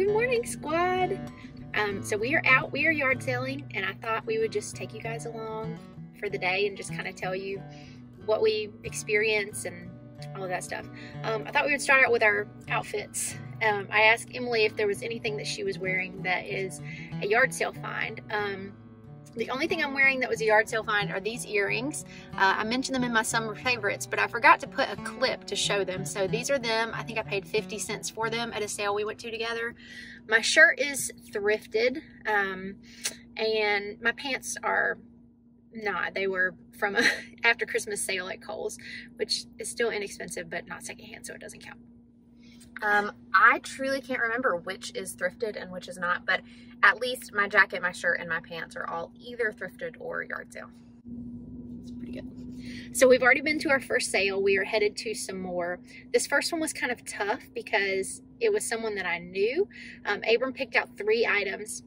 Good morning, squad. Um, so we are out, we are yard selling, and I thought we would just take you guys along for the day and just kind of tell you what we experience and all of that stuff. Um, I thought we would start out with our outfits. Um, I asked Emily if there was anything that she was wearing that is a yard sale find. The only thing I'm wearing that was a yard sale find are these earrings. Uh, I mentioned them in my summer favorites, but I forgot to put a clip to show them. So these are them. I think I paid 50 cents for them at a sale we went to together. My shirt is thrifted, um, and my pants are not. They were from a after Christmas sale at Kohl's, which is still inexpensive, but not secondhand, so it doesn't count. Um, I truly can't remember which is thrifted and which is not, but at least my jacket, my shirt, and my pants are all either thrifted or yard sale. It's pretty good. So we've already been to our first sale. We are headed to some more. This first one was kind of tough because it was someone that I knew. Um, Abram picked out three items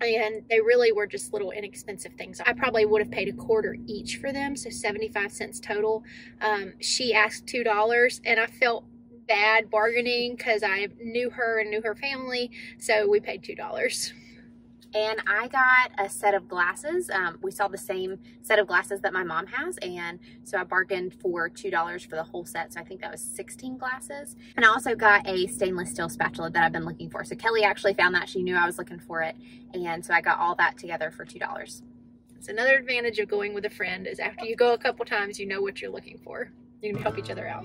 and they really were just little inexpensive things. I probably would have paid a quarter each for them, so 75 cents total. Um, she asked $2 and I felt bad bargaining because I knew her and knew her family, so we paid $2. And I got a set of glasses. Um, we saw the same set of glasses that my mom has, and so I bargained for $2 for the whole set, so I think that was 16 glasses. And I also got a stainless steel spatula that I've been looking for. So Kellie actually found that. She knew I was looking for it, and so I got all that together for $2. It's another advantage of going with a friend is after you go a couple times, you know what you're looking for. You can help each other out.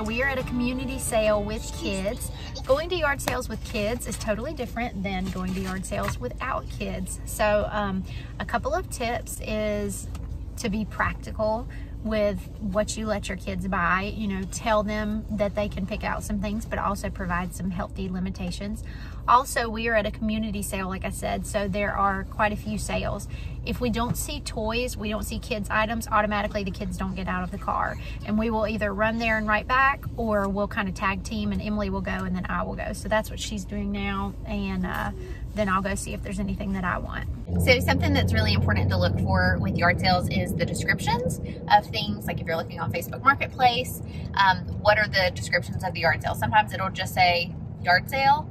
So we are at a community sale with kids. Going to yard sales with kids is totally different than going to yard sales without kids. So um, a couple of tips is to be practical with what you let your kids buy. You know, tell them that they can pick out some things, but also provide some healthy limitations. Also, we are at a community sale, like I said, so there are quite a few sales. If we don't see toys, we don't see kids' items, automatically the kids don't get out of the car. And we will either run there and right back, or we'll kind of tag team and Emily will go and then I will go. So that's what she's doing now. And uh, then I'll go see if there's anything that I want. So something that's really important to look for with yard sales is the descriptions of things. Like if you're looking on Facebook Marketplace, um, what are the descriptions of the yard sale? Sometimes it'll just say yard sale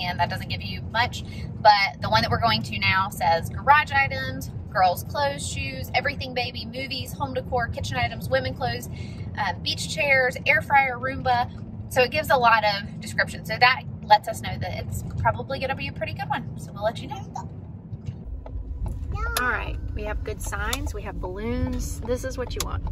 and that doesn't give you much. But the one that we're going to now says garage items, girls' clothes, shoes, everything baby, movies, home decor, kitchen items, women clothes, um, beach chairs, air fryer, Roomba. So it gives a lot of description. So that lets us know that it's probably going to be a pretty good one. So we'll let you know. All right, we have good signs, we have balloons. This is what you want.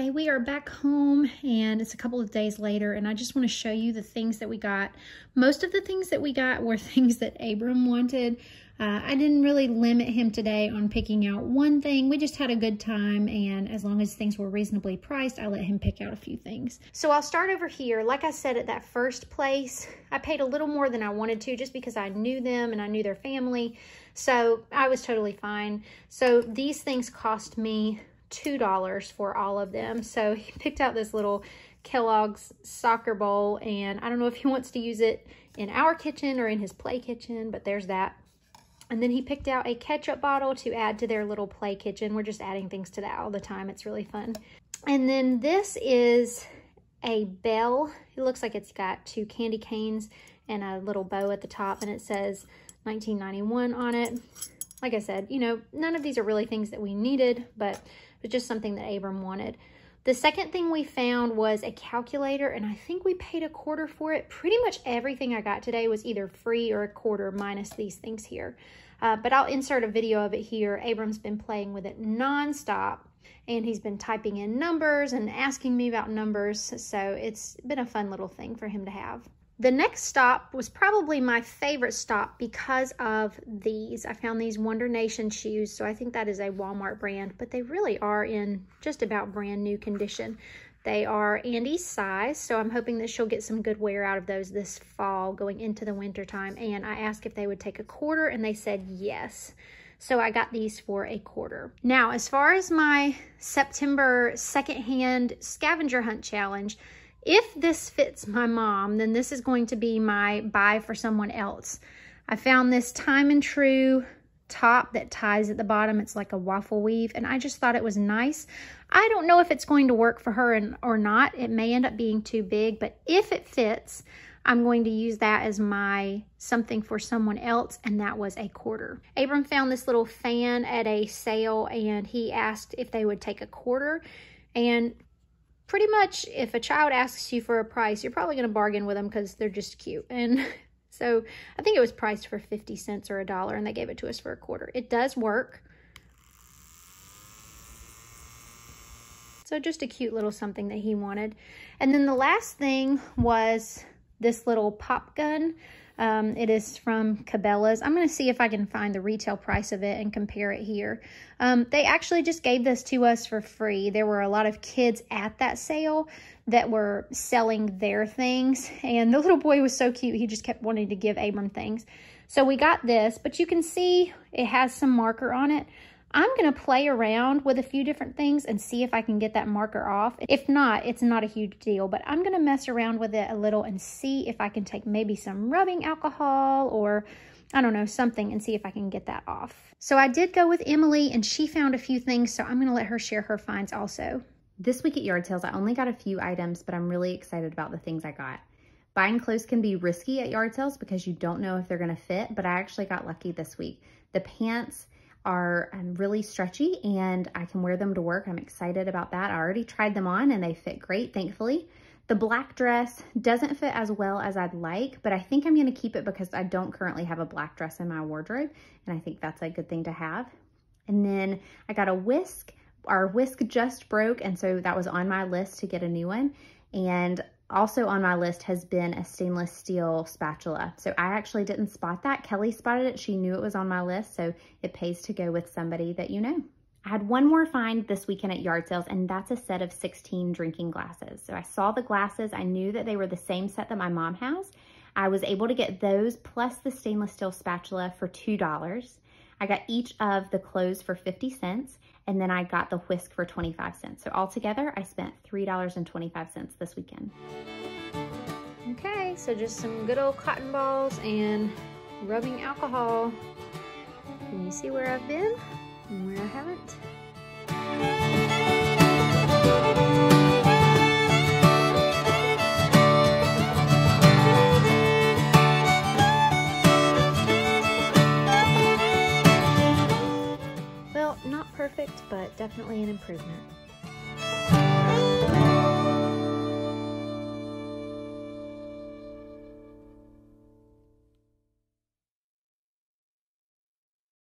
Okay, we are back home and it's a couple of days later and I just want to show you the things that we got. Most of the things that we got were things that Abram wanted. Uh, I didn't really limit him today on picking out one thing. We just had a good time and as long as things were reasonably priced, I let him pick out a few things. So I'll start over here. Like I said at that first place, I paid a little more than I wanted to just because I knew them and I knew their family. So I was totally fine. So these things cost me $2 for all of them. So he picked out this little Kellogg's soccer bowl and I don't know if he wants to use it in our kitchen or in his play kitchen, but there's that. And then he picked out a ketchup bottle to add to their little play kitchen. We're just adding things to that all the time. It's really fun. And then this is a bell. It looks like it's got two candy canes and a little bow at the top and it says 1991 on it. Like I said, you know, none of these are really things that we needed, but it's just something that Abram wanted. The second thing we found was a calculator, and I think we paid a quarter for it. Pretty much everything I got today was either free or a quarter minus these things here. Uh, but I'll insert a video of it here. Abram's been playing with it nonstop, and he's been typing in numbers and asking me about numbers, so it's been a fun little thing for him to have. The next stop was probably my favorite stop because of these. I found these Wonder Nation shoes, so I think that is a Walmart brand, but they really are in just about brand new condition. They are Andy's size, so I'm hoping that she'll get some good wear out of those this fall going into the winter time. And I asked if they would take a quarter, and they said yes. So I got these for a quarter. Now, as far as my September secondhand scavenger hunt challenge, if this fits my mom, then this is going to be my buy for someone else. I found this Time and Tru top that ties at the bottom. It's like a waffle weave, and I just thought it was nice. I don't know if it's going to work for her and, or not. It may end up being too big, but if it fits, I'm going to use that as my something for someone else, and that was a quarter. Abram found this little fan at a sale, and he asked if they would take a quarter, and pretty much if a child asks you for a price, you're probably going to bargain with them because they're just cute. And so I think it was priced for 50 cents or a dollar and they gave it to us for a quarter. It does work. So just a cute little something that he wanted. And then the last thing was this little pop gun. Um, it is from Cabela's. I'm going to see if I can find the retail price of it and compare it here. Um, they actually just gave this to us for free. There were a lot of kids at that sale that were selling their things. And the little boy was so cute. He just kept wanting to give Abram things. So we got this, but you can see it has some marker on it. I'm going to play around with a few different things and see if I can get that marker off. If not, it's not a huge deal, but I'm going to mess around with it a little and see if I can take maybe some rubbing alcohol or I don't know, something and see if I can get that off. So I did go with Emily and she found a few things, so I'm going to let her share her finds also. This week at Yard Sales, I only got a few items, but I'm really excited about the things I got. Buying clothes can be risky at yard sales because you don't know if they're going to fit, but I actually got lucky this week. The pants are um, really stretchy and I can wear them to work. I'm excited about that. I already tried them on and they fit great, thankfully. The black dress doesn't fit as well as I'd like, but I think I'm gonna keep it because I don't currently have a black dress in my wardrobe, and I think that's a good thing to have. And then I got a whisk. Our whisk just broke, and so that was on my list to get a new one. And also on my list has been a stainless steel spatula. So I actually didn't spot that. Kellie spotted it. She knew it was on my list, so it pays to go with somebody that you know. I had one more find this weekend at yard sales, and that's a set of 16 drinking glasses. So I saw the glasses. I knew that they were the same set that my mom has. I was able to get those plus the stainless steel spatula for $2. I got each of the clothes for 50 cents and then I got the whisk for 25 cents. So altogether, I spent $3.25 this weekend. Okay, so just some good old cotton balls and rubbing alcohol. Can you see where I've been and where I haven't? Definitely an improvement.